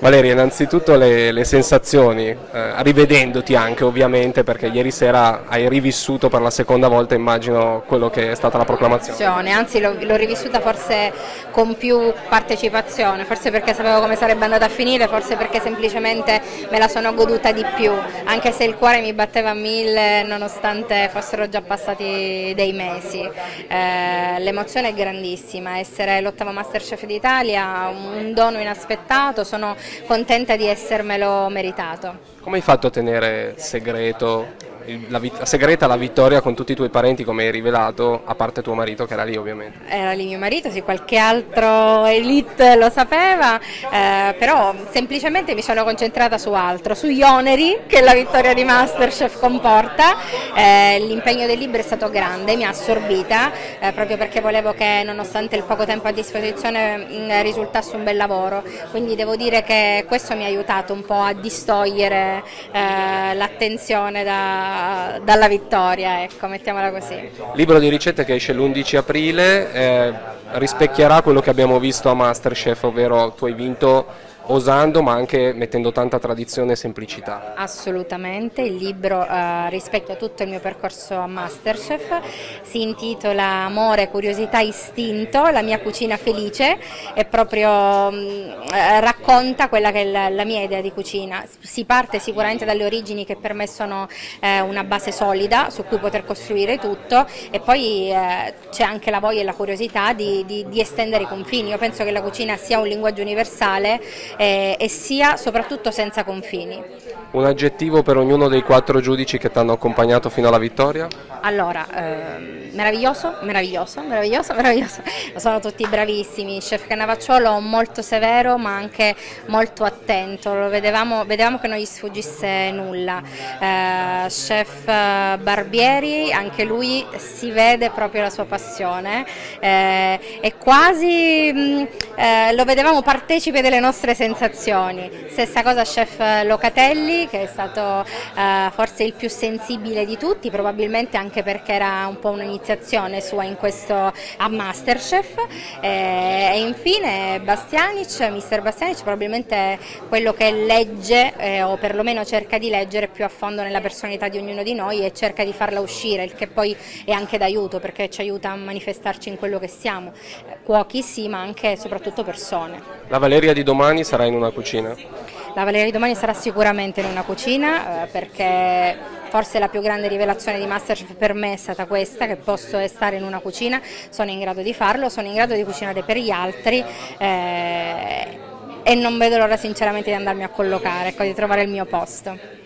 Valeria, innanzitutto le, le sensazioni, eh, rivedendoti anche ovviamente perché ieri sera hai rivissuto per la seconda volta immagino quello che è stata la proclamazione. Anzi l'ho rivissuta forse con più partecipazione, forse perché sapevo come sarebbe andata a finire, forse perché semplicemente me la sono goduta di più, anche se il cuore mi batteva a mille nonostante fossero già passati dei mesi. Eh, l'emozione è grandissima, essere l'ottavo Masterchef d'Italia, un dono inaspettato, sono contenta di essermelo meritato. Come hai fatto a tenere segreto la, segreta la vittoria con tutti i tuoi parenti come hai rivelato, a parte tuo marito che era lì ovviamente. Era lì mio marito, sì, qualche altro elite lo sapeva, eh, però semplicemente mi sono concentrata su altro, sugli oneri che la vittoria di Masterchef comporta, eh, l'impegno del libro è stato grande, mi ha assorbita, eh, proprio perché volevo che nonostante il poco tempo a disposizione mm, risultasse un bel lavoro, quindi devo dire che questo mi ha aiutato un po' a distogliere eh, l'attenzione da dalla vittoria, ecco, mettiamola così. Libro di ricette che esce l'11 aprile, eh, rispecchierà quello che abbiamo visto a Masterchef, ovvero tu hai vinto osando ma anche mettendo tanta tradizione e semplicità. Assolutamente, il libro uh, rispecchia tutto il mio percorso a Masterchef, si intitola Amore, Curiosità, Istinto, la mia cucina felice e proprio um, racconta quella che è la, la, mia idea di cucina. Si parte sicuramente dalle origini che per me sono eh, una base solida su cui poter costruire tutto e poi eh, c'è anche la voglia e la curiosità di, di, di estendere i confini. Io penso che la cucina sia un linguaggio universale eh, e sia soprattutto senza confini. Un aggettivo per ognuno dei quattro giudici che ti hanno accompagnato fino alla vittoria? Allora, ehm, meraviglioso, meraviglioso, meraviglioso, meraviglioso, sono tutti bravissimi, chef Cannavacciolo molto severo ma anche molto attento, lo vedevamo, vedevamo che non gli sfuggisse nulla, eh, chef Barbieri, anche lui si vede proprio la sua passione eh, e quasi mh, mm, eh, lo vedevamo partecipe delle nostre sensazioni, stessa cosa chef Locatelli che è stato eh, forse il più sensibile di tutti, probabilmente anche perché era un po' un'iniziazione sua in questo a Masterchef. Eh, e infine Bastianic, mister Bastianic probabilmente quello che legge eh, o perlomeno cerca di leggere più a fondo nella personalità di ognuno di noi e cerca di farla uscire, il che poi è anche d'aiuto perché ci aiuta a manifestarci in quello che siamo, cuochi sì ma anche e soprattutto persone. La Valeria di domani sarà in una cucina? La Valeria di domani sarà sicuramente in una cucina eh, perché forse la più grande rivelazione di Masterchef per me è stata questa, che posso stare in una cucina, sono in grado di farlo, sono in grado di cucinare per gli altri eh, e non vedo l'ora sinceramente di andarmi a collocare, ecco, di trovare il mio posto.